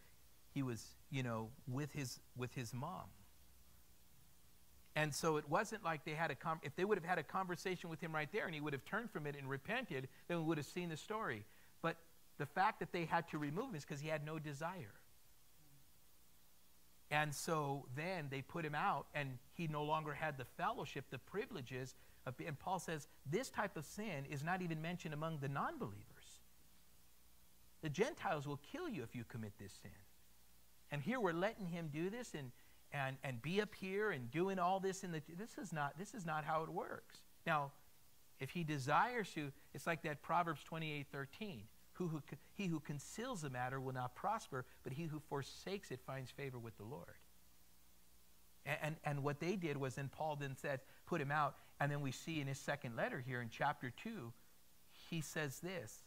he was you know, with his, with his mom. And so it wasn't like they had a com- if they would have had a conversation with him right there and he would have turned from it and repented, then we would have seen the story. The fact that they had to remove him is because he had no desire. And so then they put him out, and he no longer had the fellowship, the privileges. Of, and Paul says this type of sin is not even mentioned among the non believers. The Gentiles will kill you if you commit this sin. And here we're letting him do this, and and, and be up here and doing all this in the this is not this is not how it works. Now, if he desires to, it's like that Proverbs 28, 13. Who, who, he who conceals the matter will not prosper, but he who forsakes it finds favor with the Lord. And, and, and what they did was then Paul then said, put him out. And then we see in his second letter here in chapter 2, he says this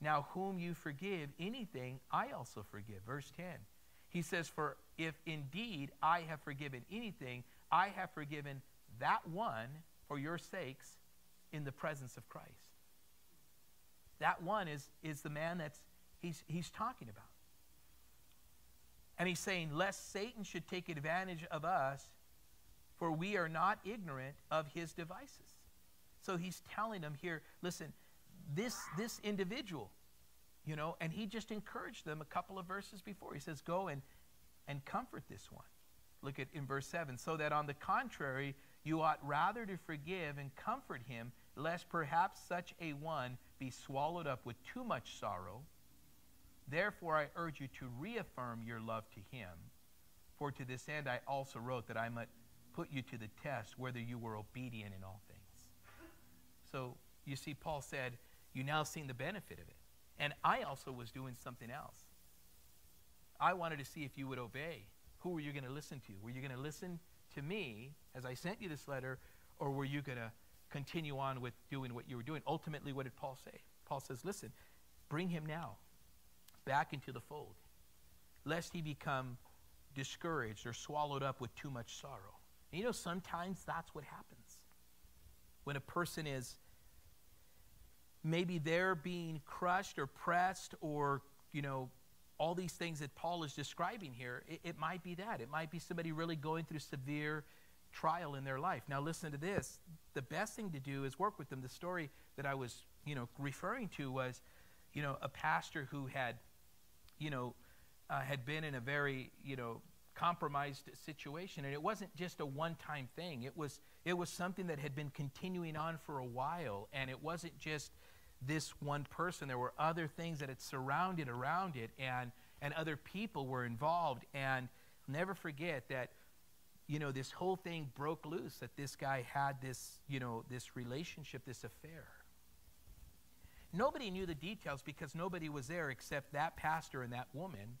Now, whom you forgive anything, I also forgive. Verse 10. He says, For if indeed I have forgiven anything, I have forgiven that one for your sakes in the presence of Christ. That one is, is the man that's he's, he's talking about. And he's saying, lest Satan should take advantage of us, for we are not ignorant of his devices. So he's telling them here, listen, this, this individual, you know, and he just encouraged them a couple of verses before. He says, go and, and comfort this one. Look at in verse 7 so that on the contrary, you ought rather to forgive and comfort him, lest perhaps such a one be swallowed up with too much sorrow. Therefore, I urge you to reaffirm your love to him. For to this end I also wrote that I might put you to the test whether you were obedient in all things. So you see, Paul said, You now seen the benefit of it. And I also was doing something else. I wanted to see if you would obey. Who were you going to listen to? Were you going to listen to me as I sent you this letter, or were you going to continue on with doing what you were doing? Ultimately, what did Paul say? Paul says, Listen, bring him now back into the fold, lest he become discouraged or swallowed up with too much sorrow. And you know, sometimes that's what happens. When a person is maybe they're being crushed or pressed or, you know, all these things that Paul is describing here, it, it might be that. It might be somebody really going through severe trial in their life. Now, listen to this. The best thing to do is work with them. The story that I was, you know, referring to was, you know, a pastor who had you know, uh, had been in a very, you know, compromised situation and it wasn't just a one-time thing it was it was something that had been continuing on for a while and it wasn't just this one person there were other things that had surrounded around it and and other people were involved and never forget that you know this whole thing broke loose that this guy had this you know this relationship this affair Nobody knew the details because nobody was there except that pastor and that woman.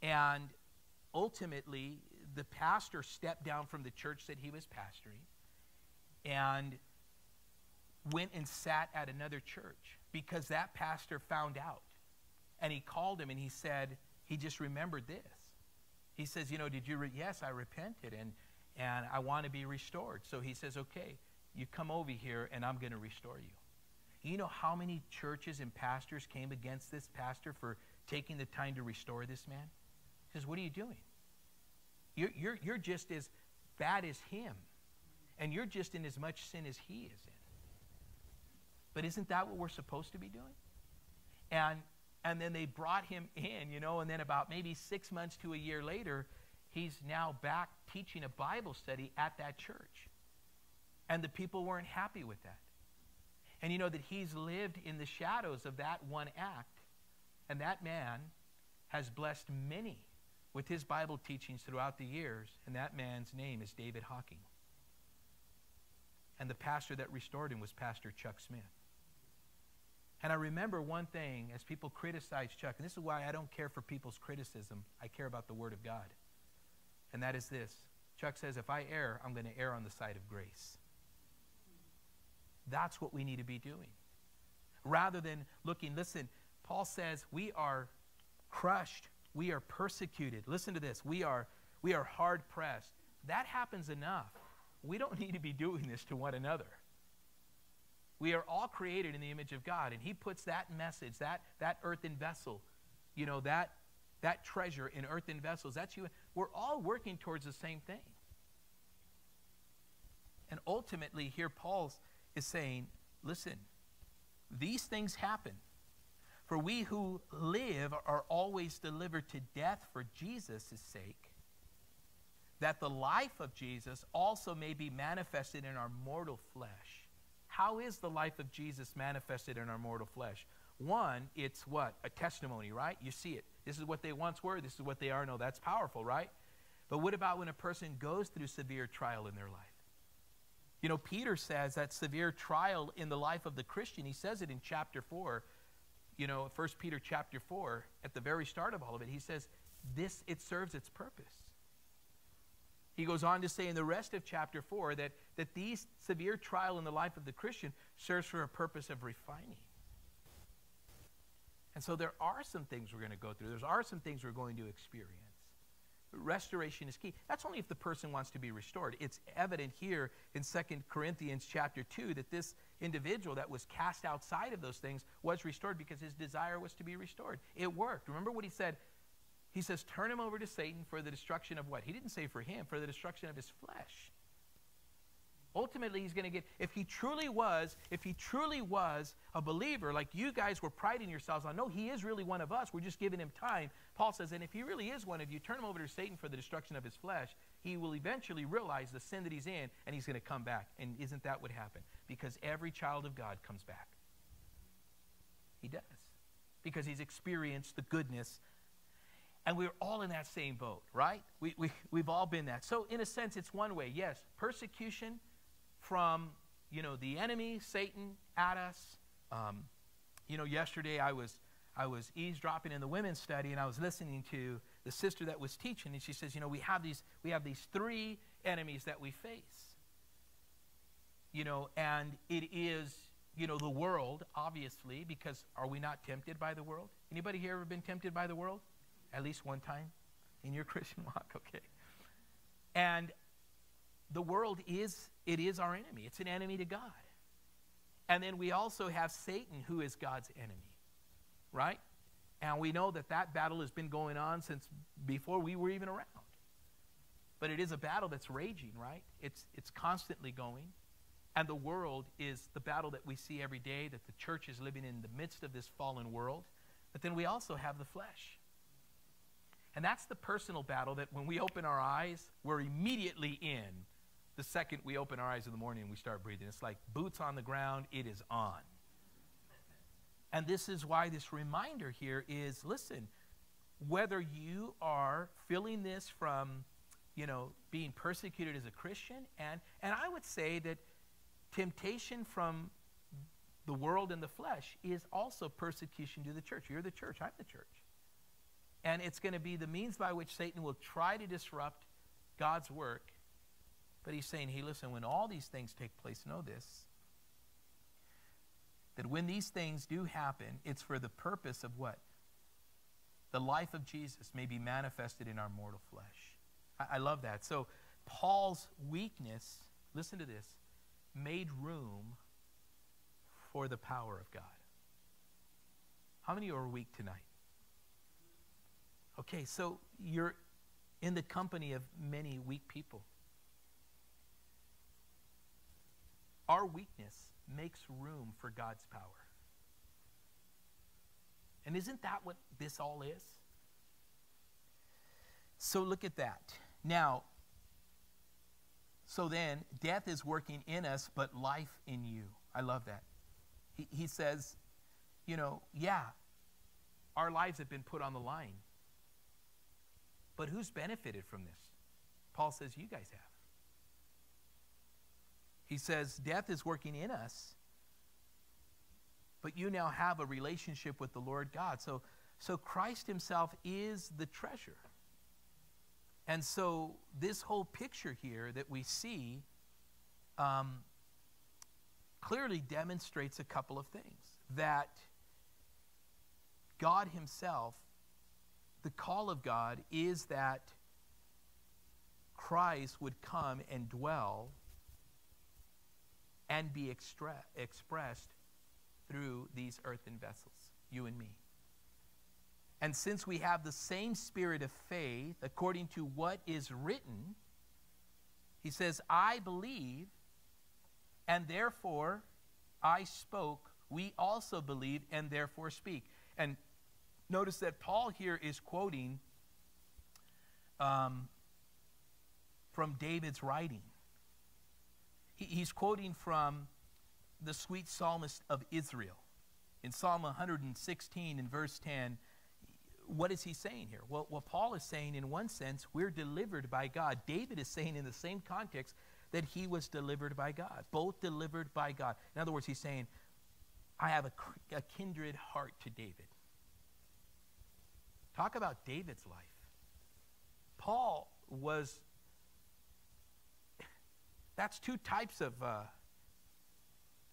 And ultimately, the pastor stepped down from the church that he was pastoring and went and sat at another church because that pastor found out. And he called him and he said, he just remembered this. He says, You know, did you? Yes, I repented and, and I want to be restored. So he says, Okay, you come over here and I'm going to restore you. You know how many churches and pastors came against this pastor for taking the time to restore this man? He says, What are you doing? You're, you're, you're just as bad as him, and you're just in as much sin as he is in. But isn't that what we're supposed to be doing? And, and then they brought him in, you know, and then about maybe six months to a year later, he's now back teaching a Bible study at that church. And the people weren't happy with that. And you know that he's lived in the shadows of that one act. And that man has blessed many with his Bible teachings throughout the years. And that man's name is David Hocking. And the pastor that restored him was Pastor Chuck Smith. And I remember one thing as people criticize Chuck, and this is why I don't care for people's criticism, I care about the Word of God. And that is this Chuck says, if I err, I'm going to err on the side of grace. That's what we need to be doing. Rather than looking, listen, Paul says we are crushed, we are persecuted. Listen to this. We are we are hard pressed. That happens enough. We don't need to be doing this to one another. We are all created in the image of God, and He puts that message, that, that earthen vessel, you know, that, that treasure in earthen vessels. That's you. We're all working towards the same thing. And ultimately, here Paul is saying, listen, these things happen. For we who live are always delivered to death for Jesus' sake, that the life of Jesus also may be manifested in our mortal flesh. How is the life of Jesus manifested in our mortal flesh? One, it's what? A testimony, right? You see it. This is what they once were, this is what they are now. That's powerful, right? But what about when a person goes through severe trial in their life? You know, Peter says that severe trial in the life of the Christian, he says it in chapter 4, you know, 1 Peter chapter 4, at the very start of all of it, he says, this, it serves its purpose. He goes on to say in the rest of chapter 4 that, that these severe trial in the life of the Christian serves for a purpose of refining. And so there are some things we're going to go through. There are some things we're going to experience. Restoration is key. That's only if the person wants to be restored. It's evident here in 2 Corinthians chapter 2 that this individual that was cast outside of those things was restored because his desire was to be restored. It worked. Remember what he said? He says, turn him over to Satan for the destruction of what? He didn't say for him, for the destruction of his flesh. Ultimately, he's going to get, if he truly was, if he truly was a believer, like you guys were priding yourselves on, no, he is really one of us, we're just giving him time. Paul says, and if he really is one of you, turn him over to Satan for the destruction of his flesh. He will eventually realize the sin that he's in, and he's going to come back. And isn't that what happened? Because every child of God comes back. He does. Because he's experienced the goodness and we're all in that same boat, right? We, we, we've all been that. So, in a sense, it's one way. Yes, persecution from, you know, the enemy, Satan, at us. Um, you know, yesterday I was, I was eavesdropping in the women's study and I was listening to the sister that was teaching, and she says, you know, we have these, we have these three enemies that we face. You know, and it is, you know, the world, obviously, because are we not tempted by the world? Anybody here ever been tempted by the world? At least one time in your Christian walk, okay. And the world is it is our enemy. It's an enemy to God. And then we also have Satan who is God's enemy. Right? And we know that that battle has been going on since before we were even around. But it is a battle that's raging, right? It's it's constantly going. And the world is the battle that we see every day that the church is living in the midst of this fallen world. But then we also have the flesh. And that's the personal battle that when we open our eyes, we're immediately in the second we open our eyes in the morning and we start breathing. It's like boots on the ground, it is on. And this is why this reminder here is listen, whether you are feeling this from, you know, being persecuted as a Christian, and, and I would say that temptation from the world and the flesh is also persecution to the church. You're the church, I'm the church. And it's going to be the means by which Satan will try to disrupt God's work but he's saying, hey, listen, when all these things take place, know this that when these things do happen, it's for the purpose of what? The life of Jesus may be manifested in our mortal flesh. I, I love that. So, Paul's weakness, listen to this, made room for the power of God. How many are weak tonight? Okay, so you're in the company of many weak people. Our weakness makes room for God's power. And isn't that what this all is? So look at that. Now, so then, death is working in us, but life in you. I love that. He, he says, you know, yeah, our lives have been put on the line. But who's benefited from this? Paul says, you guys have. He says, Death is working in us, but you now have a relationship with the Lord God. So, so Christ Himself is the treasure. And so, this whole picture here that we see um, clearly demonstrates a couple of things. That God Himself, the call of God is that Christ would come and dwell and be extra- expressed through these earthen vessels, you and me. And since we have the same spirit of faith, according to what is written, he says, I believe, and therefore I spoke. We also believe, and therefore speak. And notice that Paul here is quoting um, from David's writing he's quoting from the sweet psalmist of Israel. In Psalm 116, in verse 10, what is he saying here? Well, what Paul is saying, in one sense, we're delivered by God. David is saying, in the same context, that he was delivered by God, both delivered by God. In other words, he's saying, I have a, a kindred heart to David. Talk about David's life. Paul was that's two types of uh,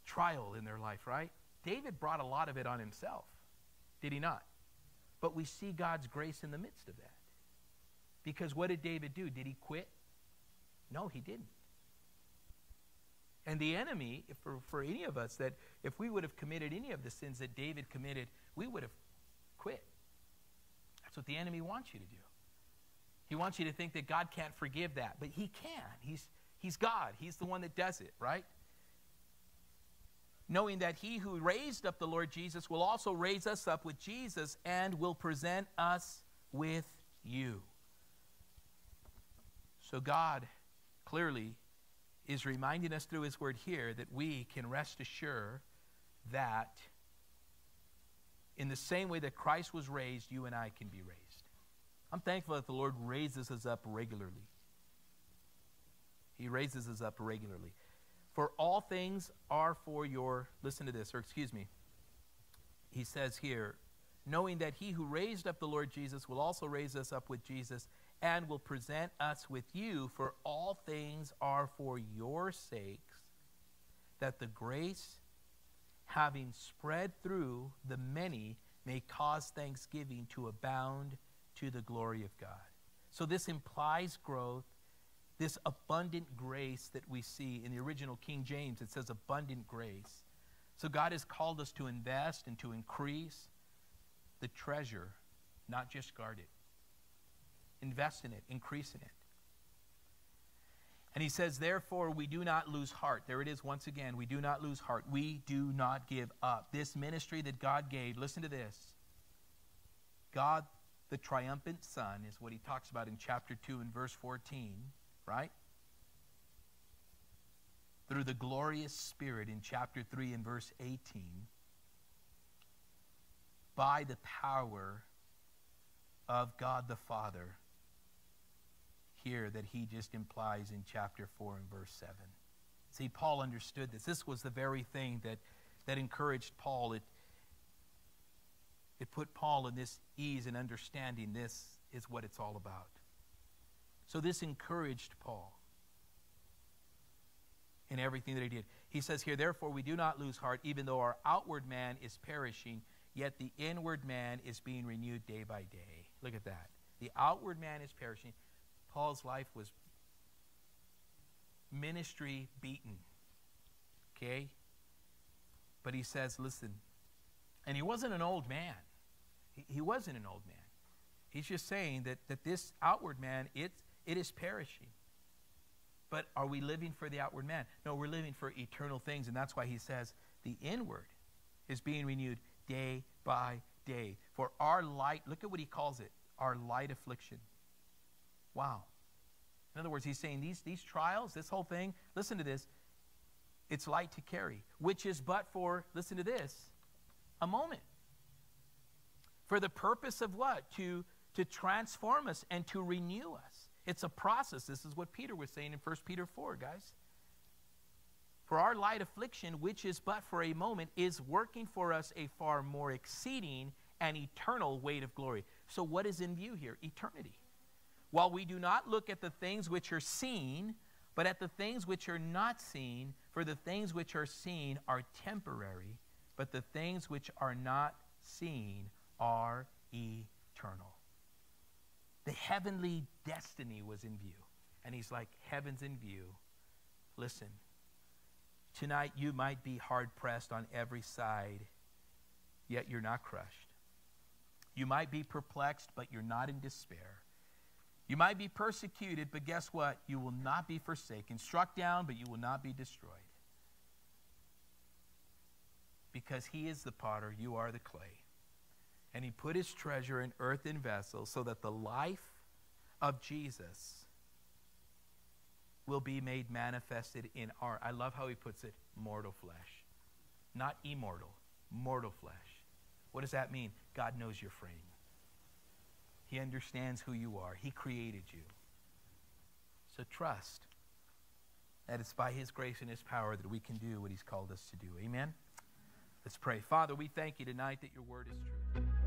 trial in their life, right? David brought a lot of it on himself, did he not? But we see God's grace in the midst of that. Because what did David do? Did he quit? No, he didn't. And the enemy, for, for any of us, that if we would have committed any of the sins that David committed, we would have quit. That's what the enemy wants you to do. He wants you to think that God can't forgive that, but He can. He's, he's God, He's the one that does it, right? Knowing that He who raised up the Lord Jesus will also raise us up with Jesus and will present us with you. So God clearly is reminding us through His word here that we can rest assured that in the same way that Christ was raised, you and I can be raised. I'm thankful that the Lord raises us up regularly. He raises us up regularly. For all things are for your, listen to this, or excuse me. He says here, knowing that he who raised up the Lord Jesus will also raise us up with Jesus and will present us with you, for all things are for your sakes, that the grace, having spread through the many, may cause thanksgiving to abound to the glory of God. So this implies growth, this abundant grace that we see in the original King James. It says abundant grace. So God has called us to invest and to increase the treasure, not just guard it. Invest in it, increase in it. And he says, Therefore, we do not lose heart. There it is once again. We do not lose heart. We do not give up. This ministry that God gave, listen to this. God the triumphant Son is what he talks about in chapter 2 and verse 14, right? Through the glorious Spirit in chapter 3 and verse 18, by the power of God the Father, here that he just implies in chapter 4 and verse 7. See, Paul understood this. This was the very thing that, that encouraged Paul. It, it put Paul in this ease and understanding this is what it's all about. So this encouraged Paul in everything that he did. He says here, therefore, we do not lose heart, even though our outward man is perishing, yet the inward man is being renewed day by day. Look at that. The outward man is perishing. Paul's life was ministry beaten. Okay? But he says, listen, and he wasn't an old man. He, he wasn't an old man. He's just saying that, that this outward man, it, it is perishing. But are we living for the outward man? No, we're living for eternal things. And that's why he says the inward is being renewed day by day. For our light, look at what he calls it our light affliction. Wow. In other words, he's saying these, these trials, this whole thing, listen to this, it's light to carry, which is but for, listen to this, a moment. For the purpose of what? To, to transform us and to renew us. It's a process. This is what Peter was saying in 1 Peter 4, guys. For our light affliction, which is but for a moment, is working for us a far more exceeding and eternal weight of glory. So, what is in view here? Eternity. While we do not look at the things which are seen, but at the things which are not seen, for the things which are seen are temporary, but the things which are not seen are eternal. The heavenly destiny was in view. And he's like, Heaven's in view. Listen, tonight you might be hard pressed on every side, yet you're not crushed. You might be perplexed, but you're not in despair. You might be persecuted, but guess what? You will not be forsaken. Struck down, but you will not be destroyed because he is the potter, you are the clay. And he put his treasure in earthen vessels so that the life of Jesus will be made manifested in our, I love how he puts it, mortal flesh. Not immortal, mortal flesh. What does that mean? God knows your frame. He understands who you are. He created you. So trust that it's by His grace and His power that we can do what He's called us to do. Amen? Let's pray. Father, we thank you tonight that your word is true.